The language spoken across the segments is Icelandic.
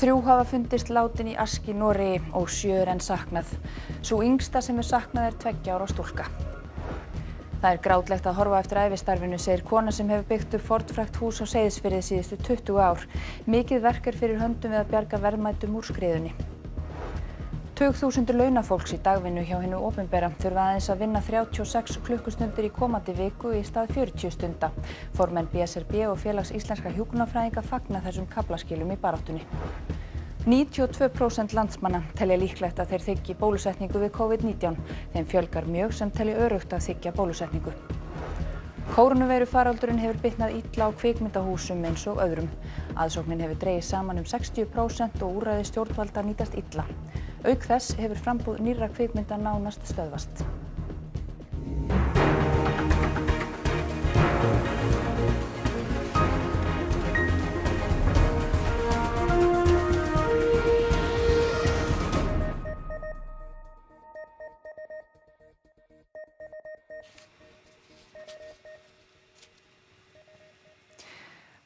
Þrjú hafa fundist látin í Ask í Noregi og sjö er enn saknað. Sú yngsta sem er saknað er tveggja ára stúlka. Það er grátlegt að horfa eftir æfistarfinu, segir kona sem hefur byggt upp fornfrækt hús á Seyðisfirði síðustu 20 ár. Mikið verk er fyrir höndum við að bjarga verðmætum úr skriðunni. Tugþúsundur launafólks í dagvinnu hjá hennu ofinbera þurfa aðeins að vinna 36 klukkustundir í komandi viku í stað 40 stunda. Formenn BSRB og Félags íslenska hjúkunarfræðinga fagna þessum kaplaskilum í baráttunni. 92% landsmanna telja líklegt að þeir þykji bólusetningu við COVID-19. Þeim fjölgar mjög sem telja örugt að þykja bólusetningu. Kórnuveiru faraldurinn hefur bitnað illa á kvikmyndahúsum eins og öðrum. Aðsóknin hefur dreyið saman um 60% og úræði stjórnvalda nýtast illa. Auk þess hefur frambúð nýrra kvikmynda nánast stöðvast.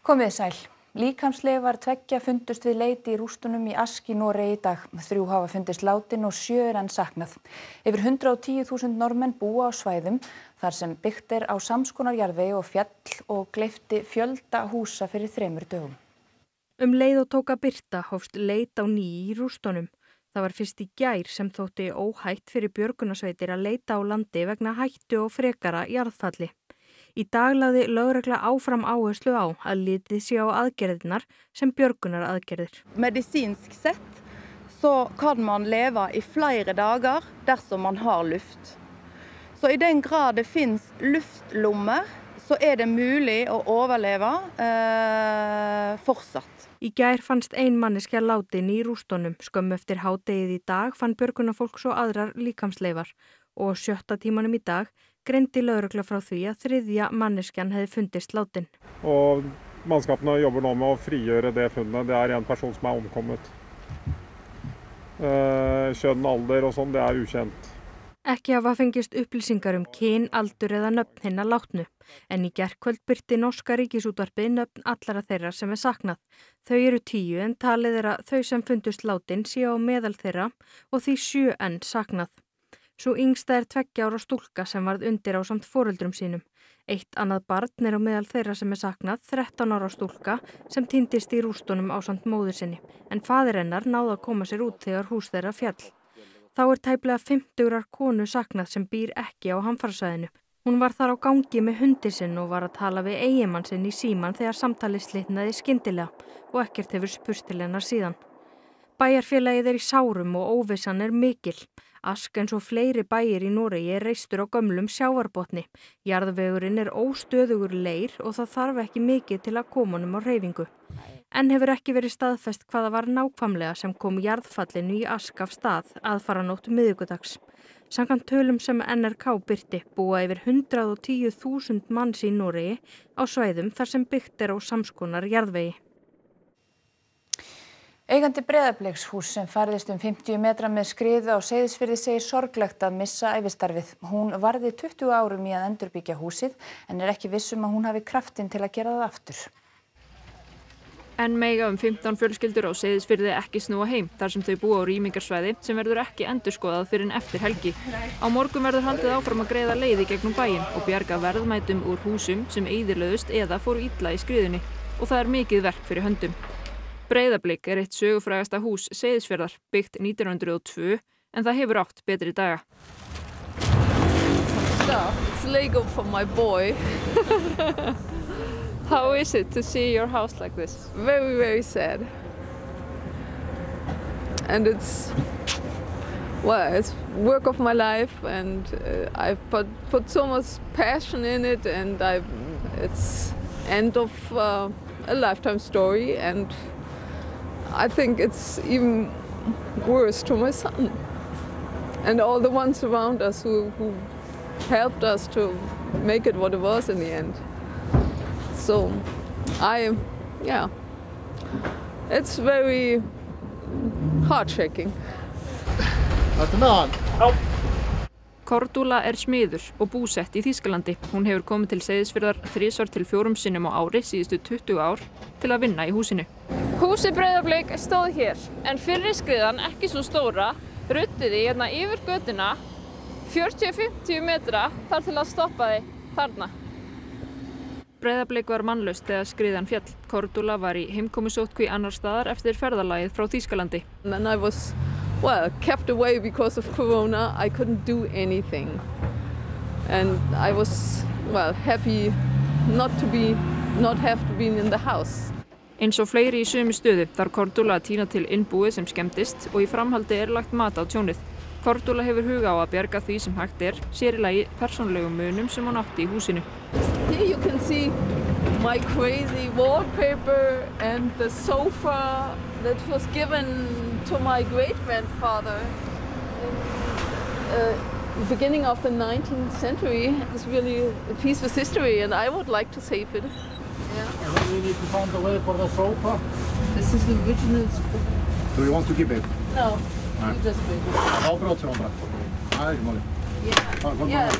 Komið sæl. Líkamsleifar tveggja fundust við leiti í rústunum í Ask í Noregi í dag. Þrjú hafa fundist látin og sjö er enn saknað. Yfir 110.000 normenn búa á svæðum þar sem byggt er á samskonarjarðvegi og fjall og gleifti fjölda húsa fyrir þremur dögum. Um leið og tóka byrta hófst leit á nýji í rústunum. Það var fyrst í gær sem þótti óhætt fyrir björgunarsveitir að leita á landi vegna hættu og frekara jarðfalli. Í dag lagði lögregla áfram áherslu á að litið sé á aðgerðinar sem björgunar aðgerðir. Medisinsk sett så kan man leve i flere dager dersom man har luft. Så i den grad det finnes luftlommer, så er det mulig å overleve eh, fortsatt. Í gær fannst ein manneskja látin í rústónum. Skömmu eftir hádegið í dag fann björgunarfólk svo aðrar líkamsleifar og sjötta tímanum í dag greindi lögregla frá því að þriðja manneskjan hefði fundist látin. Og mannskapene jobber nå med å frigjøre det funnet. Det er en person som er omkommet. Kjønn, alder og sånn, det er ukjent. Ekki hafa fengist upplýsingar um kyn, aldur eða nöfn hinn að látnu. En í gerðkvöld byrti norska ríkisútvarpið nöfn allara þeirra sem er saknað. Þau eru tíu en talið er að þau sem fundust látin séu á meðal þeirra og því sjö enn saknað. Svo yngsta er tveggja ára stúlka sem varð undir á samt fóruldrum sínum. Eitt annað barn er á meðal þeirra sem er saknað, 13 ára stúlka sem týndist í rústunum á samt móður sinni. En fadir hennar náða að koma sér út þegar hús þeirra fjall. Þá er tæplega 50 konu saknað sem býr ekki á hamfarsæðinu. Hún var þar á gangi með hundir sinn og var að tala við eigimann sinn í síman þegar samtalið slitnaði skindilega og ekkert hefur spurst til hennar síðan. Bæjarfélagið er í sárum og óvissan er mikil. Ask eins og fleiri bæir í Noregi er reistur á gömlum sjávarbotni. Jarðvegurinn er óstöðugur leir og það þarf ekki mikið til að komunum á reyfingu. En hefur ekki verið staðfest hvaða var nákvamlega sem kom jarðfallinu í Ask af stað aðfara nóttu miðugudags. Samkvæmt tölum sem NRK byrti búa yfir 110.000 manns í Noregi á svæðum þar sem byggt er á samskonar jarðvegi. Eigandi breðableikshús sem færðist um 50 metra með skriðu á Seyðisfirði segir sorglegt að missa æfistarfið. Hún varði 20 árum í að endurbyggja húsið en er ekki vissum að hún hafi kraftin til að gera það aftur. En meiga um 15 fjölskyldur á Seyðisfirði ekki snúa heim þar sem þau búa á rýmingarsvæði sem verður ekki endurskoðað fyrir en eftir helgi. Á morgun verður haldið áfram að greiða leiði gegnum bæin og bjarga verðmætum úr húsum sem eiðirlaðust eða fóru ítla í skriðunni og það er mikið verk fyrir höndum. Breiðablík er eitt sögufrægasta hús Seyðisfjörðar, byggt 1902 en það hefur átt betri daga. It's legal for my boy. How is it to see your house like this? Very, very sad. And it's, well, it's work of my life and uh, I've put, put so much passion in it and I've, it's end of uh, a lifetime story and I think it's even worse to my son and all the ones around us who, who helped us to make it what it was in the end. So I, yeah, it's very heart shaking. Cordula er smiður og búsett í Þýskalandi. Hún hefur komið til Seyðisfjörðar þrísvar til fjórum sinnum á ári síðustu 20 ár til að vinna í húsinu. Húsi Breiðarbleik stóð hér en fyrri skriðan, ekki svo stóra, ruttiði hérna yfir göduna 40-50 metra þar til að stoppa þið þarna. Breiðarbleik var mannlaust þegar skriðan fjall. Cordula var í heimkomisótkví annar staðar eftir ferðalagið frá Þýskalandi. Well, kept away because of Corona. I couldn't do anything. And I was, well, happy not to be, not have to be in the house. Eins og fleiri í sömu stöðu þarf Cordula týna til innbúið sem skemmtist og í framhaldi er lagt mat á tjónið. Cordula hefur huga á að bjarga því sem hægt er, sér í lagi persónlegum munum sem hún átti í húsinu. Here you can see my crazy wallpaper and the sofa that was given to my great-grandfather in uh, the beginning of the 19th century. It's really a piece of history and I would like to save it. And then we need to find a way for the sofa. This is the original sofa. Do you want to keep it? No, Nej. you just wait. Avbrott från det. Nej, det var det. Yeah, Ja, kom, yeah,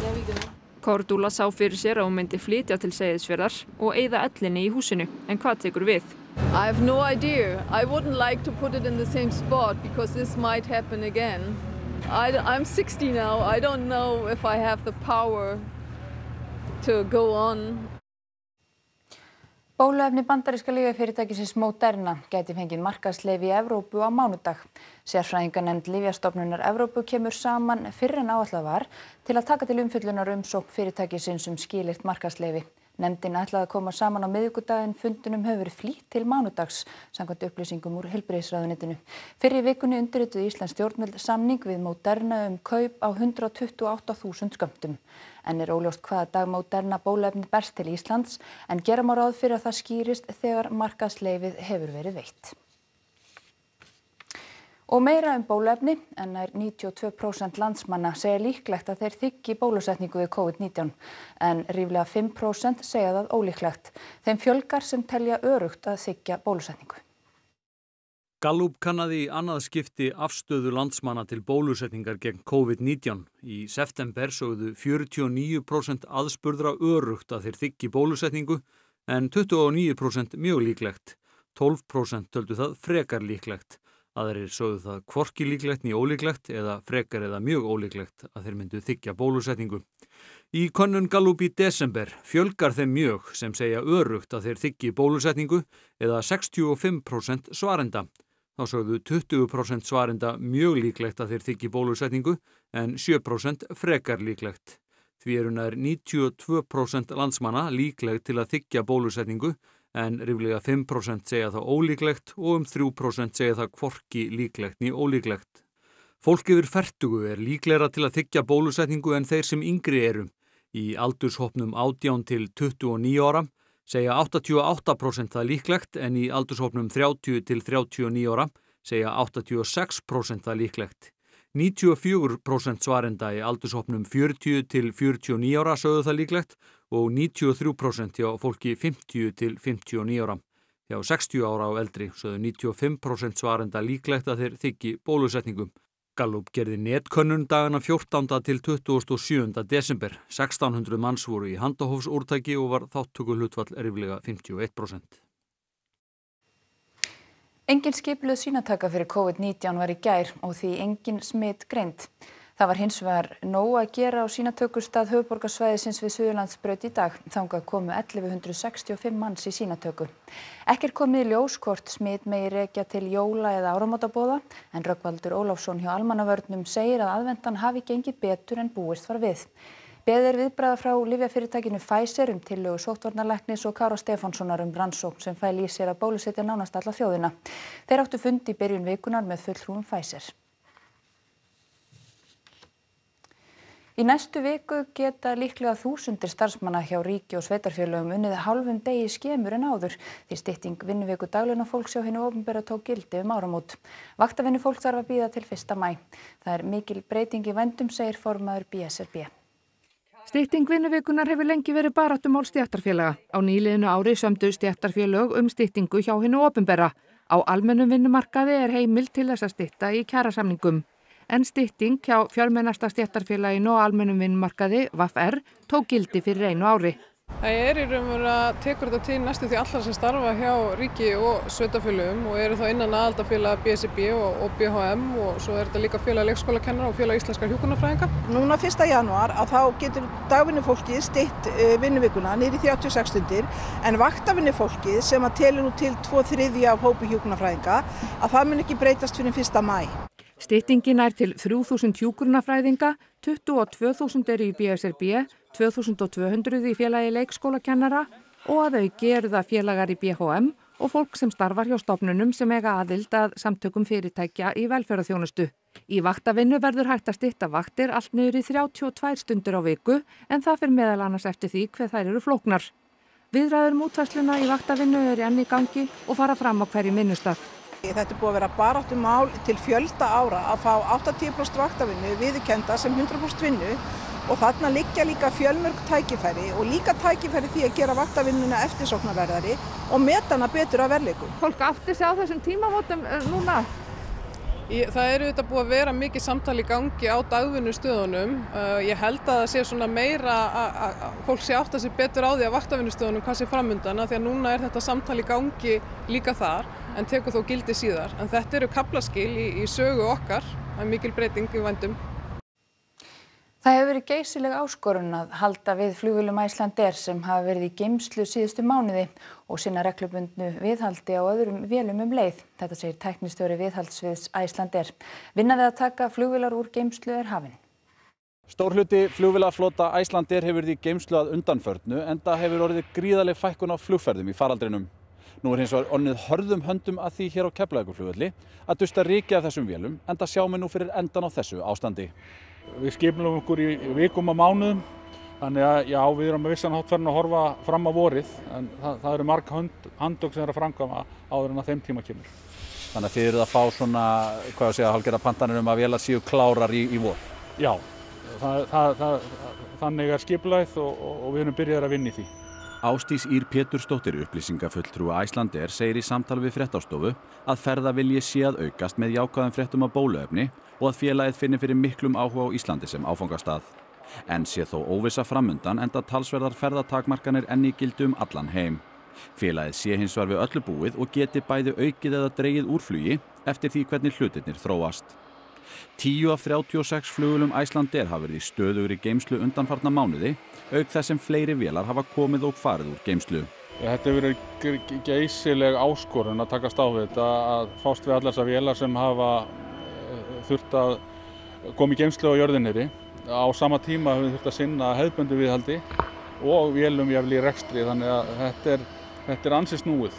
there we go. Cordula sá fyrir sér að hún myndi flytja til Seyðisfjörðar og eyða ellinni í húsinu. En hvað tekur við? I have no idea. I wouldn't like to put it in the same spot because this might happen again. I, am 60 now. I don't know if I have the power to go on. Bóluefni bandaríska lyfjafyrirtækisins Moderna gæti fengið markaðsleifi í Evrópu á mánudag. Sérfræðinganemnd Lyfjastofnunar Evrópu kemur saman fyrr en áallega var til að taka til umfyllunar umsók fyrirtækisins um skilirt markaðsleifi. Nemndin ætlaði að koma saman á miðugudaginn fundunum hefur verið flýtt til mánudags samkvæmt upplýsingum úr helbriðisræðunitinu. Fyrir vikunni undirrituði Íslands stjórnvöld samning við Moderna um kaup á 128.000 skömmtum. En er óljóst hvaða dag Moderna bólefni berst til Íslands en gera má ráð fyrir að það skýrist þegar markaðsleifið hefur verið veitt. Og meira um bólefni en nær 92% landsmanna segja líklegt að þeir þykki bólusetningu við COVID-19 en ríflega 5% segja það ólíklegt. Þeim fjölgar sem telja örugt að þykja bólusetningu. Gallup kannaði í annað skipti afstöðu landsmanna til bólusetningar gegn COVID-19. Í september sögðu 49% aðspurðra örugt að þeir þykki bólusetningu en 29% mjög líklegt. 12% töldu það frekar líklegt. Aðrir sögðu það kvorki líklegt ný ólíklegt eða frekar eða mjög ólíklegt að þeir myndu þykja bólusetningu. Í konnun Gallup í desember fjölgar þeim mjög sem segja örugt að þeir þykki bólusetningu eða 65% svarenda. Þá sögðu 20% svarenda mjög líklegt að þeir þykki bólusetningu en 7% frekar líklegt. Því eru nær 92% landsmanna líklegt til að þykja bólusetningu en ríflega 5% segja það ólíklegt og um 3% segja það kvorki líklegt ný ólíklegt. Fólk yfir fertugu er líklegra til að þykja bólusetningu en þeir sem yngri eru. Í aldurshopnum 18 til 29 ára segja 88% það líklegt en í aldurshopnum 30 til 39 ára segja 86% það líklegt. 94% svarenda í aldurshopnum 40 til 49 ára sögðu það líklegt og 93% hjá fólki 50 til 59 ára. Hjá 60 ára og eldri sögðu 95% svarenda líklegt að þeir þykki bólusetningum. Gallup gerði netkönnun dagana 14. til 27. desember. 1600 manns voru í handahófsúrtæki og var þáttöku hlutfall eriflega 51%. Engin skipluð sínataka fyrir COVID-19 var í gær og því engin smitt greind. Það var hins vegar nóg að gera á sínatökustað höfuborgarsvæðisins við Suðurlandsbraut í dag. Þangað komu 1165 manns í sínatöku. Ekkir komið í ljós hvort smitt megi rekja til jóla eða áramótabóða en Rökkvaldur Ólafsson hjá Almannavörnum segir að aðvendan hafi gengið betur en búist var við. Beðið er viðbræða frá Livjafyrirtækinu Pfizer um tillögu sóttvarnarlæknis og Kára Stefánssonar um rannsókn sem fæl í sér að bólusetja nánast alla þjóðina. Þeir áttu fundi í byrjun vikunar með fulltrúum Pfizer. Í næstu viku geta líklega þúsundir starfsmanna hjá ríki og sveitarfélögum unnið hálfum degi skemur en áður því stytting vinnuviku dagluna fólks hjá hennu ofnbæra tók gildi um áramót. Vaktavinnu fólk þarf að býða til 1. mæ. Það er mikil breyting í vendum, segir formaður BSRB. Stytting vinnuvikunar hefur lengi verið baráttumál stjættarfélaga. Á nýliðinu ári sömdu stjættarfélög um styttingu hjá hennu ofinbera. Á almennum vinnumarkaði er heimil til þess að stytta í kjærasamningum. En stytting hjá fjölmennasta stjættarfélaginu og almennum vinnmarkaði, VAFR, tók gildi fyrir einu ári. Það er í raun og að tekur þetta til næstu því allra sem starfa hjá ríki og sveitafélögum og eru þá innan aðaldafélag BSB og, og BHM og svo er þetta líka félag leikskólakennara og félag íslenskar hjúkunarfræðinga. Núna 1. januar að þá getur dagvinnufólkið stitt uh, vinnuvikuna niður í 36 stundir en vaktavinnufólkið sem að telur nú til 2-3 af hópi hjúkunarfræðinga að það mun ekki breytast fyrir 1. mæ. Styttingin er til 3.000 hjúkurnafræðinga, 22.000 eru í BSRB, 2.200 í félagi leikskólakennara og að auki eru það félagar í BHM og fólk sem starfar hjá stofnunum sem eiga aðild að samtökum fyrirtækja í velferðarþjónustu. Í vaktavinnu verður hægt að stytta vaktir allt niður í 32 stundur á viku en það fyrir meðal annars eftir því hver þær eru flóknar. Viðræður mútvæsluna í vaktavinnu er enn í gangi og fara fram á hverju minnustaf. Þetta er búið að vera baráttum mál til fjölda ára að fá 80% vaktavinnu viðkenda sem 100% vinnu og þarna liggja líka fjölmörg tækifæri og líka tækifæri því að gera vaktavinnuna eftirsóknarverðari og metana betur að verleikum. Fólk átti sig á þessum tímamótum núna? Það eru þetta búið að vera mikið samtali í gangi á dagvinnu stöðunum. Uh, ég held að það sé svona meira að fólk sé átt að sé betur á því að vaktavinnu stöðunum hvað sé framundana því að núna er þetta samtali í gangi líka þar en tekur þó gildi síðar. En þetta eru kaplaskil í, í sögu okkar, er mikil breyting í vendum. Það hefur verið geysileg áskorun að halda við flugvölum Æslandir sem hafa verið í geimslu síðustu mánuði og sinna reglubundnu viðhaldi á öðrum vélum um leið. Þetta segir tæknistjóri viðhaldsviðs Æslandir. Vinnaði að taka flugvölar úr geimslu er hafinn. Stór hluti flugvélaflota Æslandir hefur verið í geimslu að undanförnu en það hefur orðið gríðarlega fækkun á flugferðum í faraldrinum. Nú er hins vegar onnið hörðum höndum að því hér á Keflavíkurflugvelli að dusta ríki af þessum vélum en það sjá mig nú fyrir endan á þessu ástandi. Við skipnum okkur í vikum og mánuðum þannig að já, við erum með vissan hátferðin að horfa fram á vorið en það, það eru marg handök sem er að framkama áður en að þeim tíma kemur. Þannig að þið eruð að fá svona, hvað ég segja, hálfgerða pantanir um að vélar séu klárar í, í vor? Já, það, það, þannig er skiplæð og, og, og við erum byrjað að vinna í því. Ástís Ír Pétursdóttir upplýsingafulltrúi Æslandir segir í samtal við fréttastofu að ferðavilji sé að aukast með jákvæðan fréttum af bóluefni og að félagið finni fyrir miklum áhuga á Íslandi sem áfangastað. En sé þó óvissa framundan enda talsverðar ferðatakmarkanir enn í gildi um allan heim. Félagið sé hins vegar við öllu búið og geti bæði aukið eða dreigið úr flugi eftir því hvernig hlutirnir þróast. 10 af 36 flugulum Æslandir hafa verið í stöðugur í geimslu undanfarna mánuði, auk þess sem fleiri vélar hafa komið og farið úr geimslu. Þetta hefur verið geysileg áskorun að takast á þetta að fást við allar þessar vélar sem hafa þurft að koma í geimslu á jörðinniðri. Á sama tíma hefur við þurft að sinna hefðböndu viðhaldi og vélum jafnvel í rekstri þannig að þetta er, þetta er ansið snúið.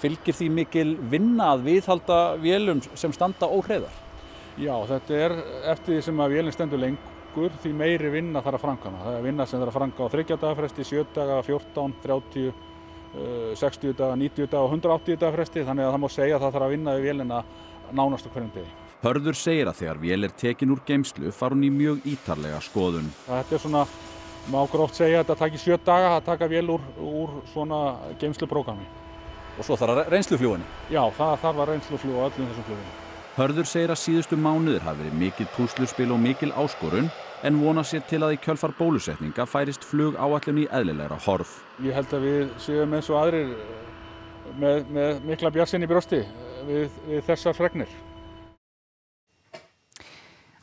Fylgir því mikil vinna að viðhalda vélum sem standa óhreiðar? Já, þetta er eftir því sem að vélinn stendur lengur því meiri vinna þarf að framkvæma. Það er vinna sem þarf að framkvæma á 30 daga fresti, 7 daga, 14, 30, 60 daga, 90 daga og 180 daga fresti þannig að það má segja að það þarf að vinna við vélina nánast á hverjum degi. Hörður segir að þegar vél er tekin úr geimslu far hún í mjög ítarlega skoðun. Þetta er svona, maður okkur oft segja að þetta takir 7 daga að taka vél úr, úr svona geimsluprógrami. Og svo þarf að reynslufljúinni? Já, það þarf að reynslufljú á öllum þessum flugum. Hörður segir að síðustu mánuðir hafi verið mikil púsluspil og mikil áskorun en vona sér til að í kjölfar bólusetninga færist flug áallun í eðlilegra horf. Ég held að við séum eins og aðrir með, með mikla bjarsinn í brjósti við, við þessar fregnir.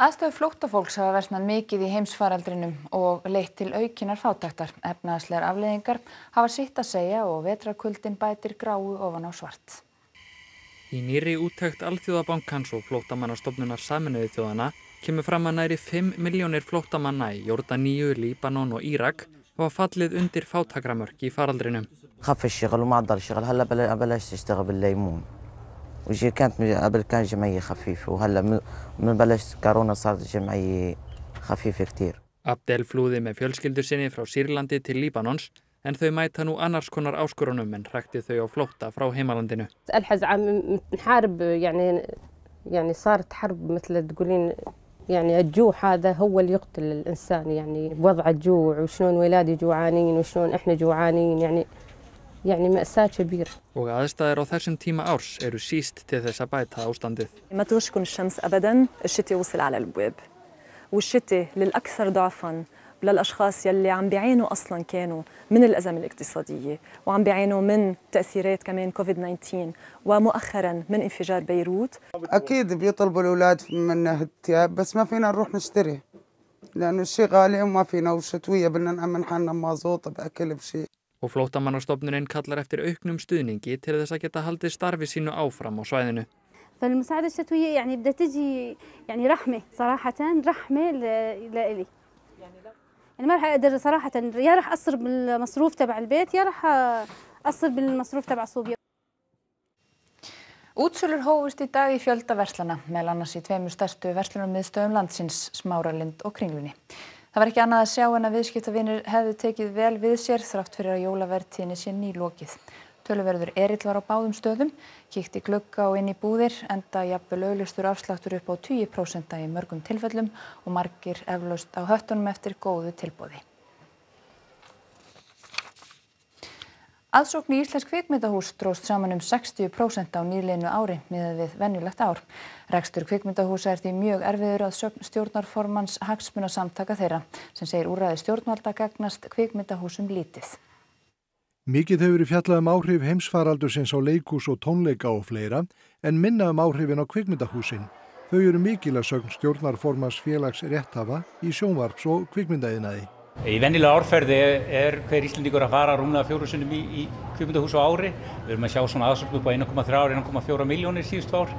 Aðstöðu flóttafólks hafa versnað mikið í heimsfaraldrinum og leitt til aukinar fátaktar. Efnaðslegar afleðingar hafa sitt að segja og vetrakuldin bætir gráu ofan á svart. Í nýri úttækt Alþjóðabankans og flóttamannastofnunar saminuði þjóðana kemur fram að næri 5 miljónir flóttamanna í Jórdaníu, Líbanon og Írak hafa fallið undir fátakramörk í faraldrinum. وجي كانت قبل كان جمعية خفيفة وهلا من بلشت كورونا صارت جمعية خفيفة كثير Abdel flúði með fjölskyldur sinni frá Sýrlandi til Líbanons en þau mæta nú annars konar áskorunum en hrækti þau á flótta frá heimalandinu. الحز عم نحارب يعني يعني صارت حرب مثل تقولين يعني الجوع هذا هو اللي يقتل الإنسان يعني وضع الجوع وشلون ولادي جوعانين وشلون إحنا جوعانين يعني يعني مأساة كبيرة. Og aðstæður á þessum tíma árs eru síst til þess að bæta ástandið. ما توشكن الشمس ابدا الشتاء وصل على الأبواب. والشتاء للأكثر ضعفا للأشخاص يلي عم بيعانوا أصلا كانوا من الأزمة الاقتصادية وعم بيعانوا من تأثيرات كمان كوفيد 19 ومؤخرا من انفجار بيروت. أكيد بيطلبوا الأولاد منا الثياب بس ما فينا نروح نشتري لأنه الشيء غالي وما فينا وشتوية بدنا نأمن حالنا بمازوت بأكل بشيء. Og flóttamannastofnunin kallar eftir auknum stuðningi til þess að geta haldið starfi sínu áfram á svæðinu. فالمساعدة الشتوية يعني بدها تجي يعني رحمة صراحة رحمة ل- لإلي يعني ما رح أقدر صراحة يا رح أقصر بالمصروف تبع البيت يا رح أقصر بالمصروف تبع صوبيا Útsölur hófust í dag í fjölda verslana, meðal annars í tveimur stærstu verslunarmiðstöðum landsins, Smáralind og Kringlunni. Það var ekki annað að sjá en að viðskiptavinir hefðu tekið vel við sér þrátt fyrir að jólavertíðinni sé nýlokið. Töluverður erill var á báðum stöðum, kíkti glugga og inn í búðir, enda jafnvel auðlustur afsláttur upp á 20% í mörgum tilfellum og margir eflaust á höttunum eftir góðu tilbóði. Aðsókn í Íslensk kvikmyndahús dróst saman um 60% á nýleinu ári miðað við venjulegt ár. Rekstur kvikmyndahúsa er því mjög erfiður að sögn stjórnarformans hagsmuna samtaka þeirra sem segir úrræði stjórnvalda gagnast kvikmyndahúsum lítið. Mikið hefur verið fjallað um áhrif heimsfaraldursins á leikús og tónleika og fleira en minna um áhrifin á kvikmyndahúsin. Þau eru mikil að sögn stjórnarformans félags rétthafa í sjónvarps og kvikmyndaðinaði. Í vennilega árferði er hver Íslendingur að fara rúmlega fjóru sinnum í, í kvikmyndahús á ári. Við erum að sjá svona aðsókn upp á 1,3-1,4 miljónir síðustu ár.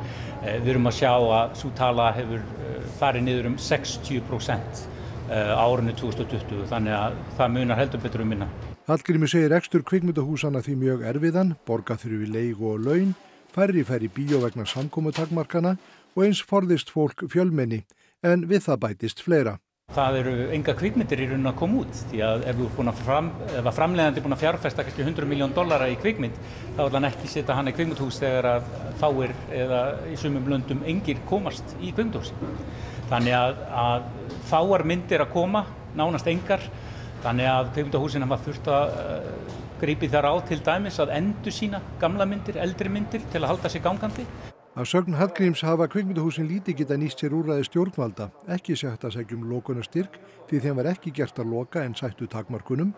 Eh, Við erum að sjá að svo tala hefur eh, farið niður um 60% eh, árinu 2020 þannig að það munar heldur betur um minna. Hallgrími segir ekstur kvikmyndahúsana því mjög erfiðan, borga þurfi leigu og laun, færri færi bíó vegna samkomutakmarkana og eins forðist fólk fjölmenni, en við það bætist fleira. Það eru enga kvikmyndir í raunin að koma út því að ef, fram, framleiðandi er búin að fjárfesta kannski 100 miljón dollara í kvikmynd þá vil hann ekki setja hann í kvikmyndhús þegar að fáir eða í sumum löndum engir komast í kvikmyndhúsi. Þannig að, að fáar myndir að koma, nánast engar, þannig að kvikmyndahúsin hafa þurft að uh, grípi þar á til dæmis að endur sína gamla myndir, eldri myndir til að halda sig gangandi. Að sögn Hallgríms hafa kvikmyndahúsin líti geta nýst sér úrræði stjórnvalda, ekki segt að segjum lókunastyrk því þeim var ekki gert að loka en sættu takmarkunum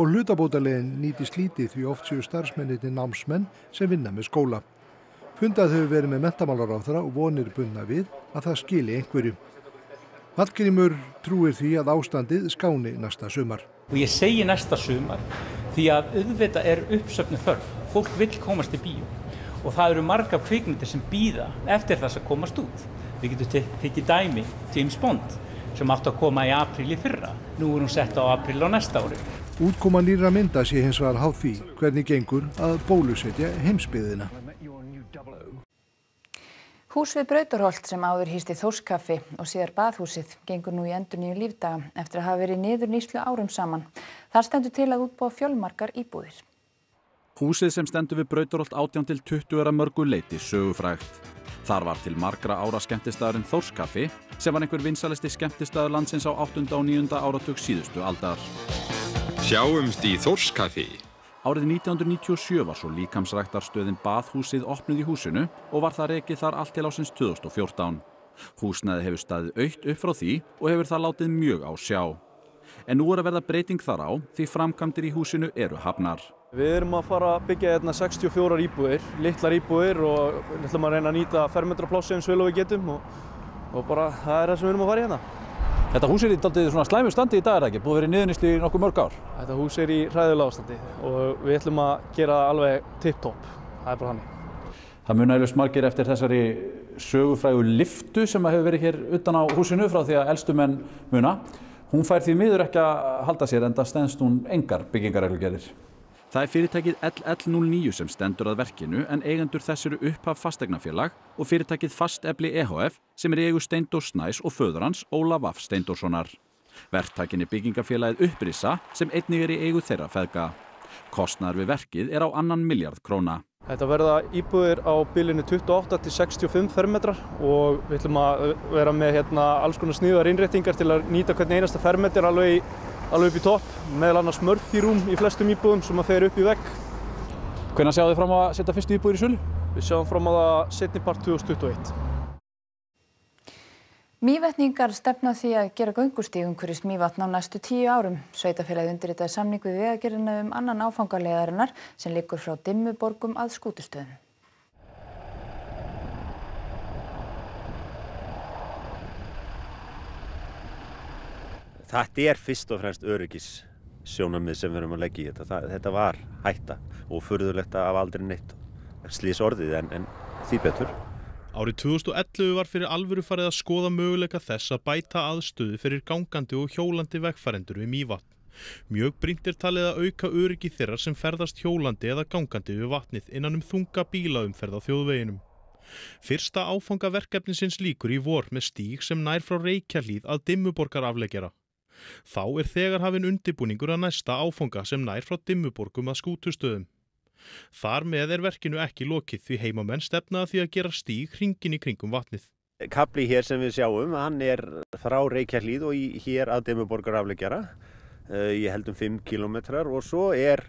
og hlutabótalegin nýtist lítið því oft séu starfsmenninni námsmenn sem vinna með skóla. Fundað hefur verið með mentamálaráþra og vonir bunna við að það skili einhverju. Hallgrímur trúir því að ástandið skáni næsta sumar. Og ég segi næsta sumar því að auðvitað er uppsöfnu þörf. Fólk vil komast í bíó og það eru marga kvikmyndir sem býða eftir þess að komast út. Við getum tekið dæmi James Bond sem átti að koma í apríl í fyrra. Nú er hún sett á apríl á næsta ári. Útkoma nýra mynda sé hins vegar háð því hvernig gengur að bólusetja heimsbyðina. Hús við Brautarholt sem áður hýsti Þórskaffi og síðar baðhúsið gengur nú í endur nýju lífdaga eftir að hafa verið niður nýslu árum saman. Þar stendur til að útbúa fjölmarkar íbúðir. Húsið sem stendur við Brautarholt 18 til 20 er að mörgu leiti sögufrægt. Þar var til margra ára skemmtistæðurinn Þórskaffi sem var einhver vinsalisti skemmtistæður landsins á 8. og 9. áratug síðustu aldar. Sjáumst í Þórskaffi. Árið 1997 var svo líkamsræktarstöðin Baðhúsið opnuð í húsinu og var það rekið þar allt til ásins 2014. Húsnæði hefur staðið aukt upp frá því og hefur það látið mjög á sjá. En nú er að verða breyting þar á því framkvæmdir í húsinu eru hafnar. Við erum að fara að byggja hérna 64 íbúðir, litlar íbúðir og við ætlum að reyna að nýta fermetraplássi eins vel og við getum og, og bara það er það sem við erum að fara í hérna. Þetta hús er í daldið svona slæmu standi í dag er það ekki, búið verið niðurnisli í nokkuð mörg ár. Þetta hús er í hræðulega ástandi og við ætlum að gera það alveg tipp-topp, það er bara þannig. Það muna eilust margir eftir þessari sögufrægu liftu sem hefur verið hér utan á húsinu frá því að elstu menn muna. Hún fær því miður ekki að halda sér en það stendst hún engar byggingareglugerir. Það er fyrirtækið LL09 sem stendur að verkinu en eigendur þess eru upphaf fastegnafélag og fyrirtækið Fastefli EHF sem er eigu Steindórs Snæs og föður hans Ólaf Vaff Steindórssonar. Verktakinni byggingafélagið Upprisa sem einnig er í eigu þeirra feðga. Kostnaður við verkið er á annan miljard króna. Þetta verða íbúðir á bylinu 28 til 65 fermetrar og við ætlum að vera með hérna alls konar sniðar innréttingar til að nýta hvern einasta fermetr alveg, alveg upp í topp, meðal annars mörþýrúm í flestum íbúðum sem að fer upp í vegg Hvenær sjáðu þið fram að setja fyrstu íbúðir í sölu? Við sjáum fram á það setni part 2021. Mývetningar stefna því að gera göngustíg umhverjus Mývatn á næstu tíu árum. Sveitafélagi undirritaði samning við vegagerina um annan áfangalegarinnar sem liggur frá Dimmuborgum að skútustöðum. Þetta er fyrst og fremst öryggis sjónamið sem við erum að leggja í þetta. Þetta var hætta og furðulegt af aldrei neitt slís orðið en, en því betur. Árið 2011 var fyrir alvöru farið að skoða möguleika þess að bæta aðstöðu fyrir gangandi og hjólandi vegfærendur við Mývatn. Mjög brínt er talið að auka öryggi þeirra sem ferðast hjólandi eða gangandi við vatnið innan um þunga bílaumferð á þjóðveginum. Fyrsta áfangaverkefnisins líkur í vor með stíg sem nær frá Reykjalíð að dimmuborgar afleggjara. Þá er þegar hafinn undibúningur að næsta áfanga sem nær frá dimmuborgum að skútustöðum. Þar með er verkinu ekki lokið því heimamenn stefnaði því að gera stíg hringin í kringum vatnið. Kapli hér sem við sjáum, hann er frá Reykjahlíð og í, hér að Dimmuborgar afleggjara. Uh, ég held um 5 kilometrar og svo er,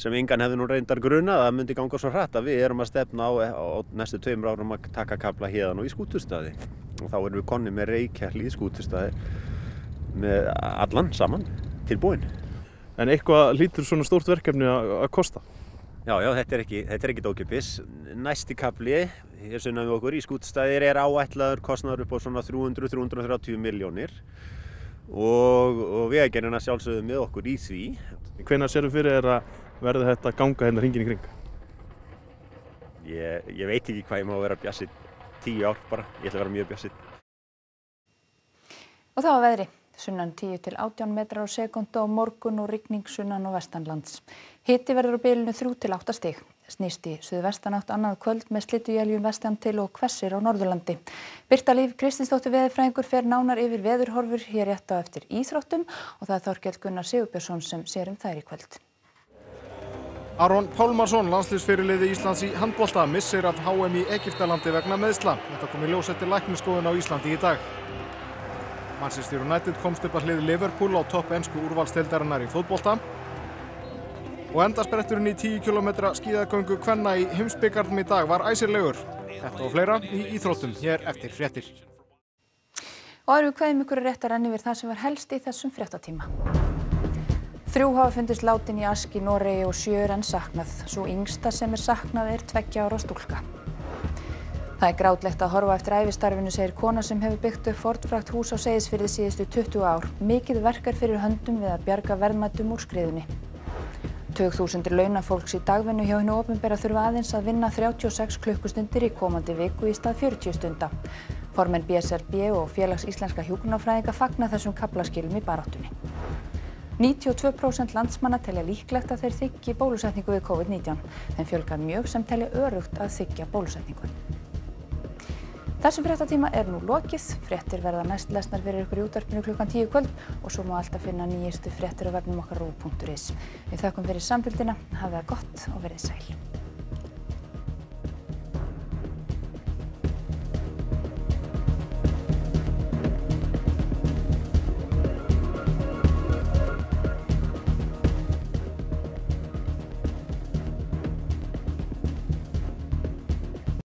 sem yngan hefði nú reyndar grunað, að myndi ganga svo hratt að við erum að stefna á, á næstu tveimur árum að taka kapla hérna og í skútustæði. Og þá erum við konni með Reykjahlíð skútustæði með allan saman tilbúin. En eitthvað lítur svona stórt verkefni að kosta? Já, já, þetta er ekki, þetta er ekki dókipis. Næsti kapli, hér sunnaðum við okkur, í skútstæðir er áætlaður kostnaður upp á svona 300-330 miljónir og, og við erum að sjálfsögðu með okkur í því. Hvenær sérum fyrir er að verða þetta ganga hérna hringin í kring? Ég, ég veit ekki hvað ég má vera bjassið, tíu ár bara, ég ætla að vera mjög bjassið. Og þá að veðri. Sunnan 10 til 18 metrar á sekundu á morgun og rigning sunnan og vestanlands. Hitti verður á bylunu 3 til 8 stig. Snýst í suðvestanátt annað kvöld með slittujeljum vestan til og hvessir á Norðurlandi. Birta Líf Kristinsdóttir veðurfræðingur fer nánar yfir veðurhorfur hér rétt á eftir íþróttum og það er Þorkell Gunnar Sigurbjörnsson sem sér um þær í kvöld. Aron Pálmarsson, landslýsfyrirliði Íslands í handbólta, missir af HM í Egiptalandi vegna meðsla. Þetta kom í ljós eftir lækniskoðun á Íslandi í dag. Manchester United komst upp að hlið Liverpool á topp ennsku úrvalstildarinnar í fótbolta og endaspretturinn í 10 km skíðagöngu kvenna í heimsbyggarnum í dag var æsirlegur. Þetta og fleira í Íþróttum hér eftir fréttir. Og við hvaðum ykkur rétt að renni við það sem var helst í þessum fréttatíma. Þrjú hafa fundist látin í Aski, Noregi og sjö er enn saknað. Svo yngsta sem er saknað er tveggja ára stúlka. Það er grátlegt að horfa eftir æfistarfinu, segir kona sem hefur byggt upp fortfrakt hús á Seyðisfirði síðustu 20 ár. Mikið verkar fyrir höndum við að bjarga verðmættum úr skriðunni. 2000 launafólks í dagvinnu hjá hennu ofinbera þurfa aðeins að vinna 36 klukkustundir í komandi viku í stað 40 stunda. Formenn BSRB og Félags Íslenska hjúkunarfræðinga fagna þessum kaplaskilum í baráttunni. 92% landsmanna telja líklegt að þeir þykki bólusetningu við COVID-19, en fjölgar mjög sem telja örugt að þykja bólusetningu. Þessum fréttatíma er nú lokið. Fréttir verða næst lesnar fyrir ykkur í útvarpinu klukkan 10 kvöld og svo má alltaf finna nýjistu fréttir á vefnum okkar rú.is. Við þakkum fyrir samfélgina, hafið það gott og verið sæl.